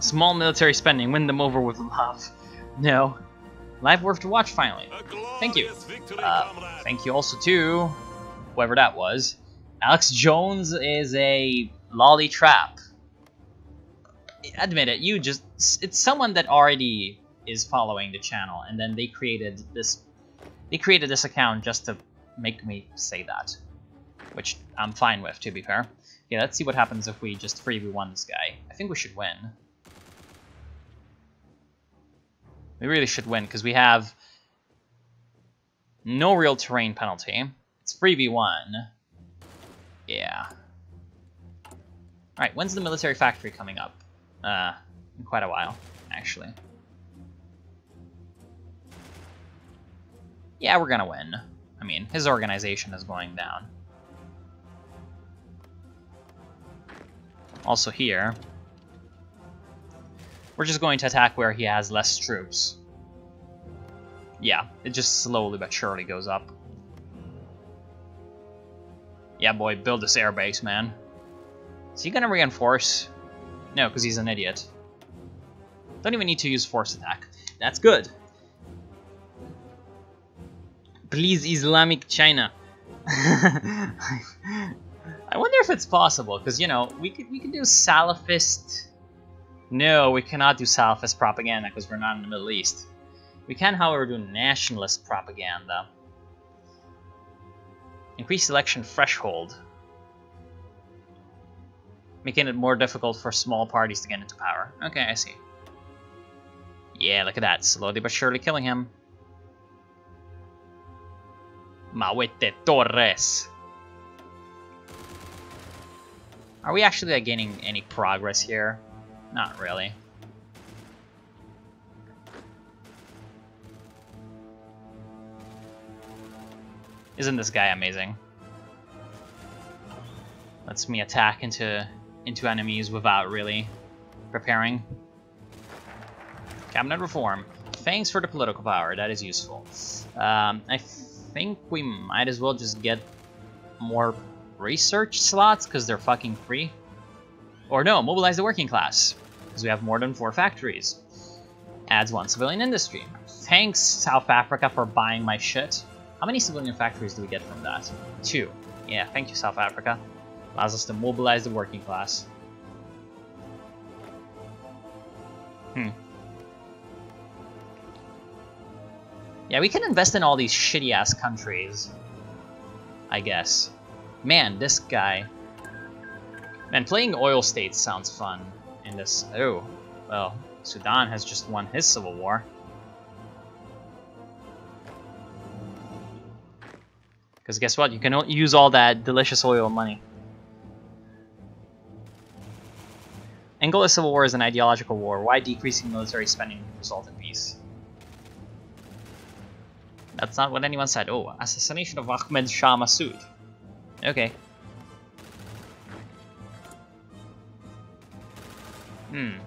Small military spending, win them over with love. No. Life worth to watch finally. Thank you. Uh, thank you also to whoever that was. Alex Jones is a lolly trap. Admit it, you just it's someone that already is following the channel and then they created this they created this account just to make me say that. Which I'm fine with, to be fair. Yeah, let's see what happens if we just 3v1 this guy. I think we should win. We really should win, because we have no real terrain penalty. It's 3v1. Yeah. Alright, when's the military factory coming up? Uh, in quite a while, actually. Yeah, we're gonna win. I mean, his organization is going down. Also here, we're just going to attack where he has less troops. Yeah, it just slowly but surely goes up. Yeah, boy, build this airbase, man. Is he gonna reinforce? No, because he's an idiot. Don't even need to use force attack. That's good. Please, Islamic China. I wonder if it's possible, because, you know, we could, we could do Salafist... No, we cannot do Salafist propaganda, because we're not in the Middle East. We can, however, do nationalist propaganda. Increase election threshold. Making it more difficult for small parties to get into power. Okay, I see. Yeah, look at that. Slowly but surely killing him. Mawete Torres. Are we actually like, gaining any progress here? Not really. Isn't this guy amazing? Lets me attack into into enemies without really preparing. Cabinet reform. Thanks for the political power, that is useful. Um, I think we might as well just get more research slots because they're fucking free. Or no, mobilize the working class because we have more than four factories. Adds one civilian industry. Thanks, South Africa, for buying my shit. How many civilian factories do we get from that? Two. Yeah, thank you, South Africa. Allows us to mobilize the working class. Hmm. Yeah, we can invest in all these shitty-ass countries. I guess. Man, this guy... Man, playing oil states sounds fun in this... Oh, well, Sudan has just won his civil war. Because guess what? You can use all that delicious oil money. Angola Civil War is an ideological war. Why decreasing military spending result in peace? That's not what anyone said. Oh, assassination of Ahmed Shah Massoud. Okay. Hmm.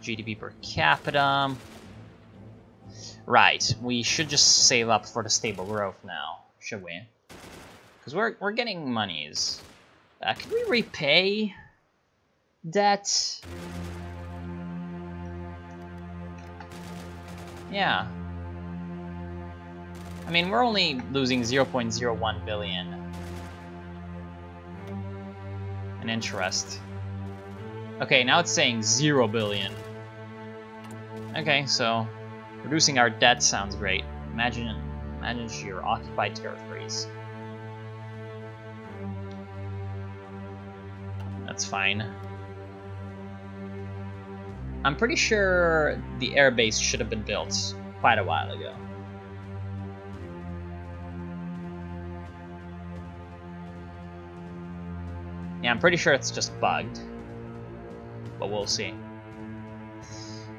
GDP per capita. Right, we should just save up for the stable growth now, should we? Because we're, we're getting monies. Uh, can we repay debt? Yeah, I mean, we're only losing 0.01 billion in interest. Okay, now it's saying 0 billion. Okay, so reducing our debt sounds great. Imagine, imagine your occupied territories. That's fine. I'm pretty sure the airbase should have been built quite a while ago. Yeah, I'm pretty sure it's just bugged. But we'll see.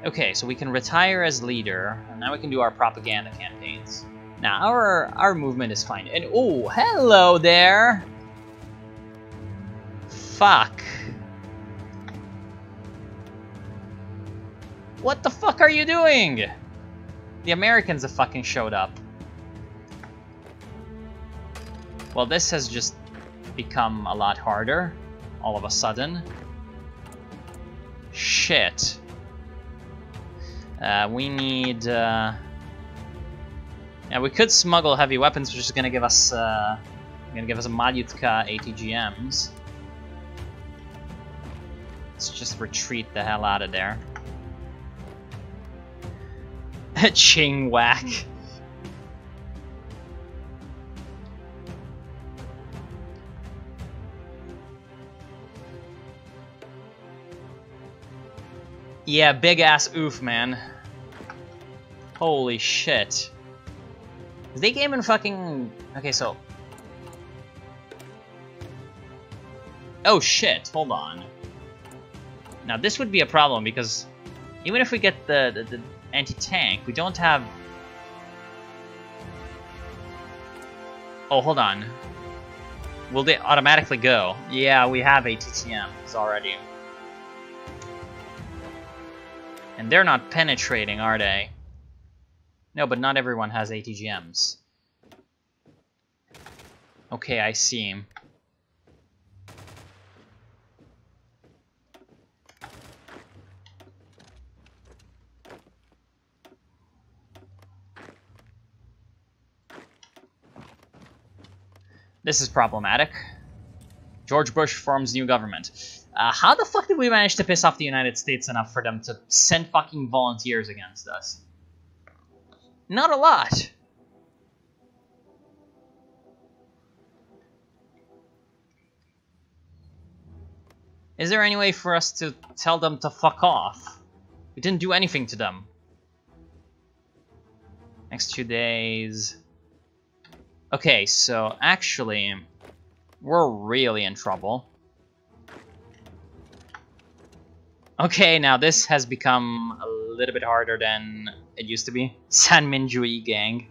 Okay, so we can retire as leader, and now we can do our propaganda campaigns. Now, our, our movement is fine. And, oh, hello there! Fuck. What the fuck are you doing? The Americans have fucking showed up. Well, this has just become a lot harder all of a sudden. Shit. Uh, we need... Uh... Yeah, we could smuggle heavy weapons, which is gonna give us... Uh... Gonna give us a Malyutka ATGMs. Let's just retreat the hell out of there. Ching whack. Yeah, big ass oof, man. Holy shit. Is they in fucking... Okay, so... Oh shit, hold on. Now this would be a problem because even if we get the, the, the anti-tank, we don't have... Oh, hold on. Will they automatically go? Yeah, we have ATTMs already. And they're not penetrating, are they? No, but not everyone has ATGMs. Okay, I see. him. This is problematic. George Bush forms new government. Uh, how the fuck did we manage to piss off the United States enough for them to send fucking volunteers against us? Not a lot. Is there any way for us to tell them to fuck off? We didn't do anything to them. Next two days... Okay, so actually, we're really in trouble. Okay, now this has become a little bit harder than it used to be. San Minjui gang.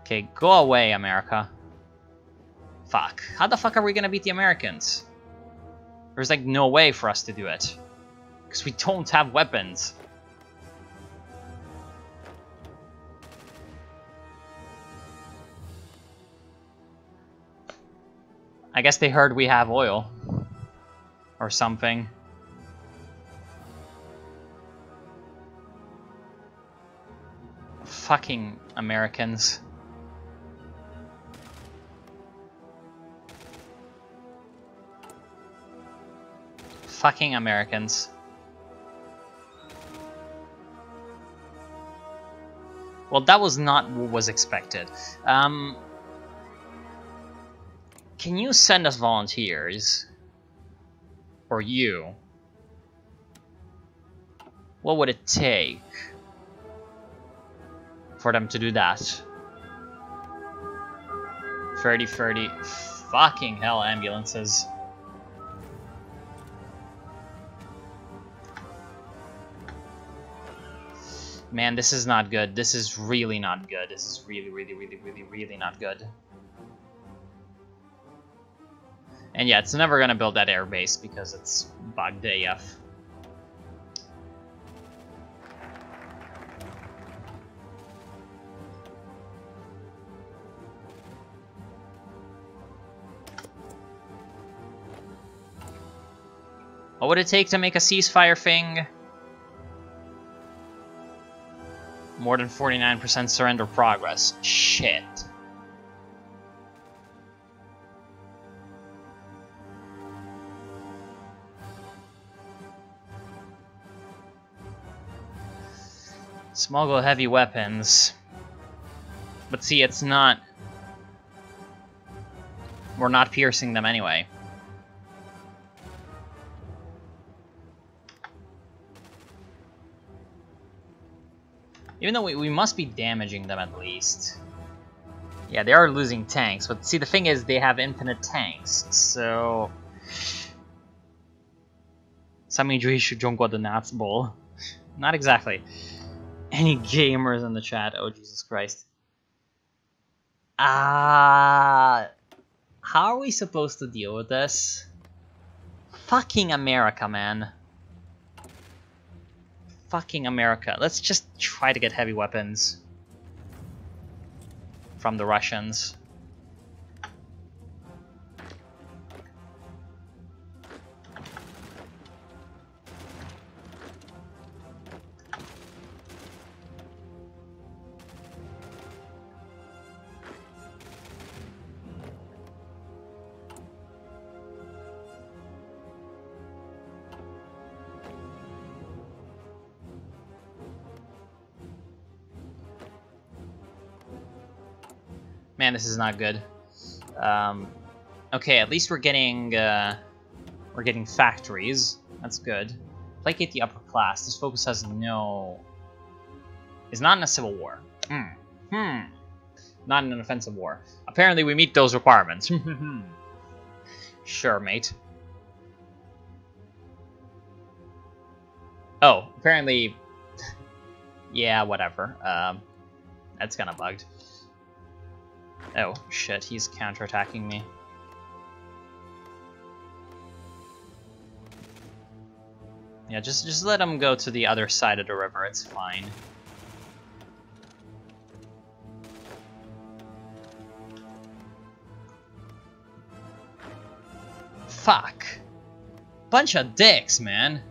Okay, go away, America. Fuck. How the fuck are we gonna beat the Americans? There's like no way for us to do it. Because we don't have weapons. I guess they heard we have oil. Or something. Fucking Americans. Fucking Americans. Well, that was not what was expected. Um, can you send us volunteers? Or you? What would it take for them to do that? 30, 30. Fucking hell, ambulances. Man, this is not good. This is really not good. This is really, really, really, really, really not good. And yeah, it's never gonna build that airbase because it's AF. What would it take to make a ceasefire thing? More than 49% surrender progress. Shit. Smuggle heavy weapons. But see, it's not... We're not piercing them anyway. Even though we, we must be damaging them at least. Yeah, they are losing tanks, but see, the thing is, they have infinite tanks, so... 三明治是中国的 Nuts Bowl. Not exactly any gamers in the chat. Oh, Jesus Christ. Ah. Uh, how are we supposed to deal with this? Fucking America, man. Fucking America. Let's just try to get heavy weapons. from the Russians. Man, this is not good. Um, okay, at least we're getting uh, we're getting factories. That's good. Placate the upper class. This focus has no. Is not in a civil war. Hmm. Hmm. Not in an offensive war. Apparently, we meet those requirements. sure, mate. Oh, apparently. yeah, whatever. Um, that's kind of bugged. Oh, shit, he's counterattacking me. Yeah, just just let him go to the other side of the river, it's fine. Fuck. Bunch of dicks, man.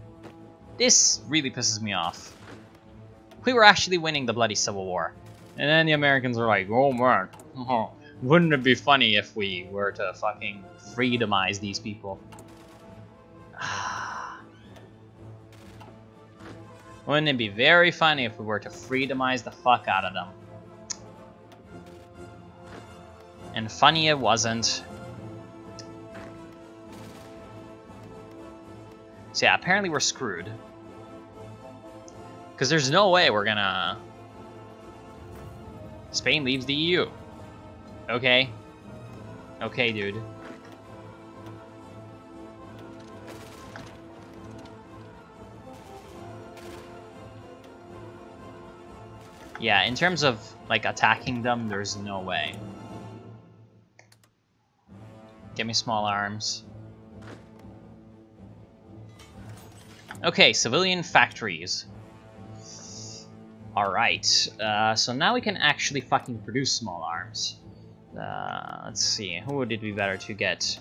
This really pisses me off. We were actually winning the bloody Civil War. And then the Americans were like, oh man, Mm-hmm. wouldn't it be funny if we were to fucking freedomize these people? Wouldn't it be very funny if we were to freedomize the fuck out of them? And funny it wasn't. So yeah, apparently we're screwed. Because there's no way we're gonna Spain leaves the EU. Okay. Okay, dude. Yeah, in terms of, like, attacking them, there's no way. Give me small arms. Okay, civilian factories. Alright, uh, so now we can actually fucking produce small arms. Uh, let's see, who would it be better to get?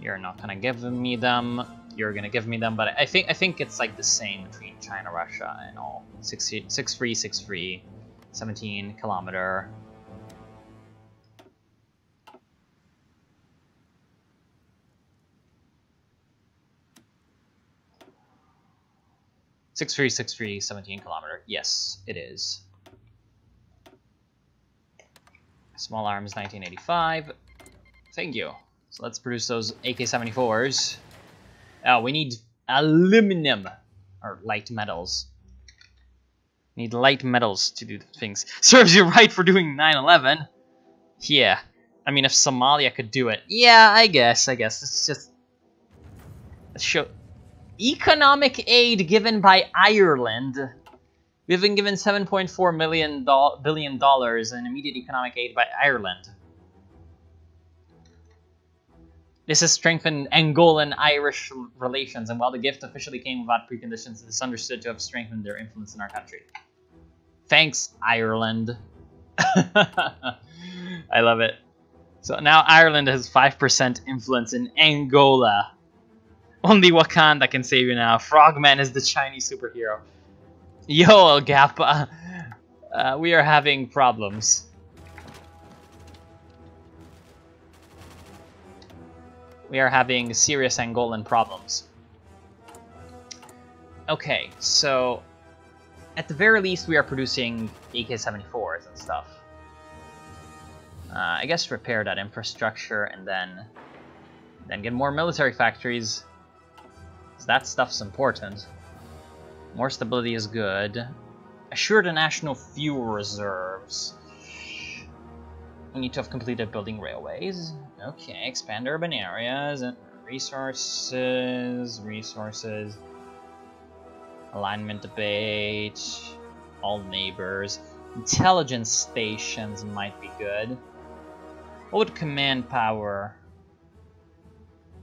You're not gonna give me them, you're gonna give me them, but I think I think it's like the same between China, Russia, and all. 6 six free, 6 free, 17 kilometer, Six six three seventeen kilometer. Yes, it is. Small arms 1985. Thank you. So let's produce those AK-74s. Oh, we need aluminum or light metals. Need light metals to do things. Serves you right for doing 9/11. Yeah. I mean, if Somalia could do it, yeah, I guess. I guess it's just show economic aid given by Ireland. We've been given 7.4 million billion dollars in immediate economic aid by Ireland. This has strengthened Angolan-Irish relations, and while the gift officially came without preconditions, it is understood to have strengthened their influence in our country. Thanks, Ireland. I love it. So now Ireland has 5% influence in Angola. Only Wakanda can save you now. Frogman is the Chinese superhero. Yo, Gap. Uh, we are having problems. We are having serious Angolan problems. Okay, so at the very least we are producing AK-74s and stuff. Uh, I guess repair that infrastructure and then then get more military factories that stuff's important. More stability is good. Assure the national fuel reserves. We need to have completed building railways. Okay, expand urban areas and resources, resources, alignment debate, all neighbors. Intelligence stations might be good. What would command power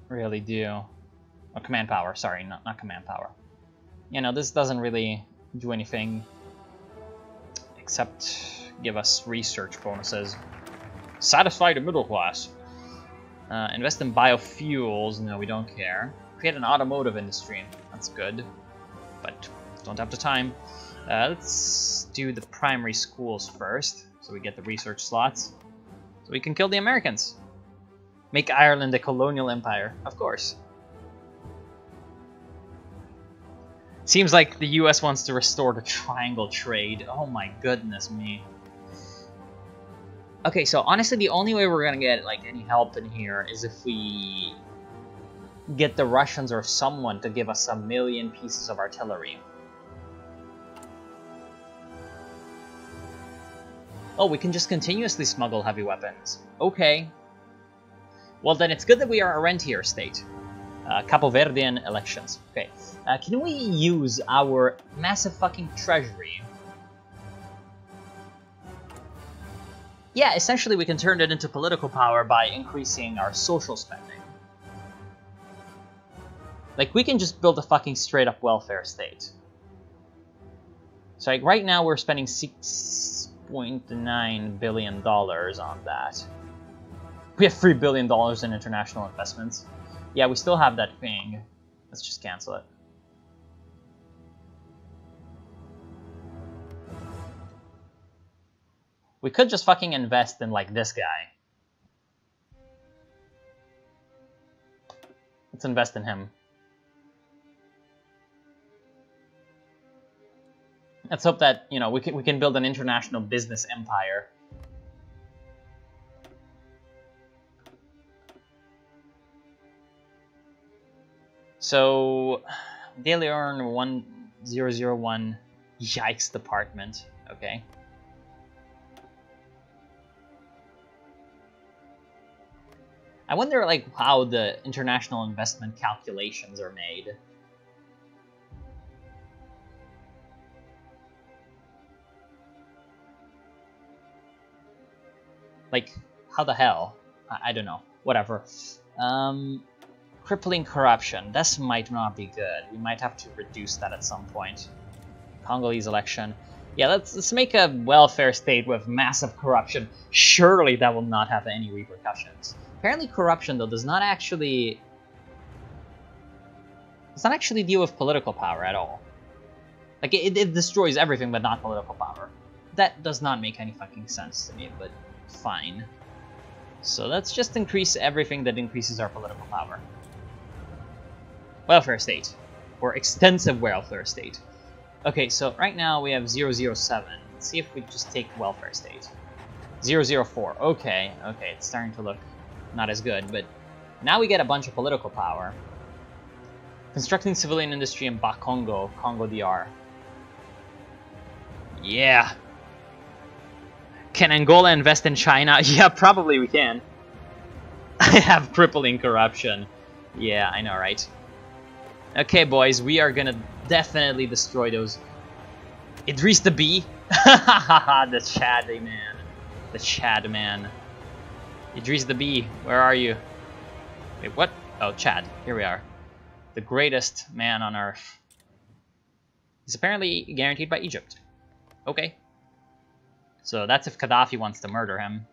really do? Or command power, sorry, not, not command power. You know, this doesn't really do anything except give us research bonuses. Satisfy the middle class. Uh, invest in biofuels. No, we don't care. Create an automotive industry. That's good. But don't have the time. Uh, let's do the primary schools first, so we get the research slots. So we can kill the Americans. Make Ireland a colonial empire, of course. Seems like the US wants to restore the triangle trade. Oh my goodness me. Okay, so honestly, the only way we're gonna get like any help in here is if we get the Russians or someone to give us a million pieces of artillery. Oh, we can just continuously smuggle heavy weapons. Okay. Well, then it's good that we are a rentier state. Uh, Capo Verdean elections. Okay. Uh, can we use our massive fucking treasury yeah, essentially we can turn it into political power by increasing our social spending. Like, we can just build a fucking straight-up welfare state. So, like, right now we're spending $6.9 billion on that. We have $3 billion in international investments. Yeah, we still have that thing. Let's just cancel it. We could just fucking invest in, like, this guy. Let's invest in him. Let's hope that, you know, we can, we can build an international business empire. So, daily earn 1001 yikes department. Okay. I wonder like how the international investment calculations are made. Like, how the hell? I, I don't know. Whatever. Um, crippling corruption. This might not be good. We might have to reduce that at some point. Congolese election. Yeah, let's, let's make a welfare state with massive corruption. Surely that will not have any repercussions. Apparently corruption, though, does not actually... Does not actually deal with political power at all. Like, it, it destroys everything but not political power. That does not make any fucking sense to me, but fine. So let's just increase everything that increases our political power. Welfare state. Or extensive welfare state. Okay, so right now we have 007. Let's see if we just take welfare state. 004. Okay, okay, it's starting to look not as good, but now we get a bunch of political power. Constructing civilian industry in Bakongo, Congo DR. Yeah. Can Angola invest in China? Yeah, probably we can. I have crippling corruption. Yeah, I know, right? Okay, boys, we are gonna definitely destroy those. Idris Deby? the Chad man. The Chad man. Idris the Bee, where are you? Wait, what? Oh, Chad. Here we are. The greatest man on earth. He's apparently guaranteed by Egypt. Okay. So that's if Gaddafi wants to murder him.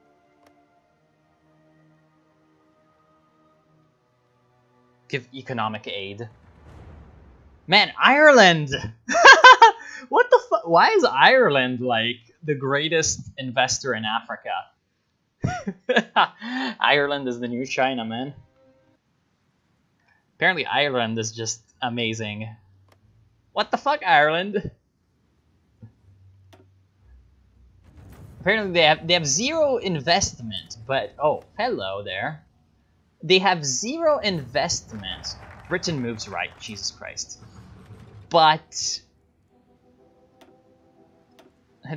Give economic aid. Man, Ireland! what the fuck? Why is Ireland, like, the greatest investor in Africa? Ireland is the new China, man. Apparently Ireland is just amazing. What the fuck, Ireland? Apparently they have they have zero investment, but oh, hello there. They have zero investment. Britain moves right, Jesus Christ. But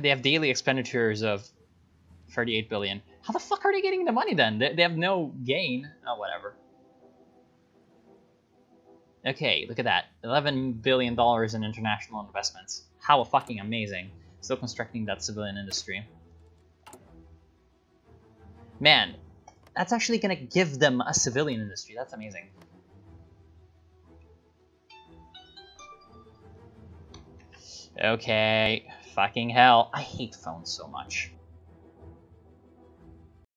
they have daily expenditures of 38 billion. How the fuck are they getting the money then? They, they have no gain. Oh, whatever. Okay, look at that. $11 billion in international investments. How fucking amazing. Still constructing that civilian industry. Man, that's actually gonna give them a civilian industry. That's amazing. Okay, fucking hell. I hate phones so much.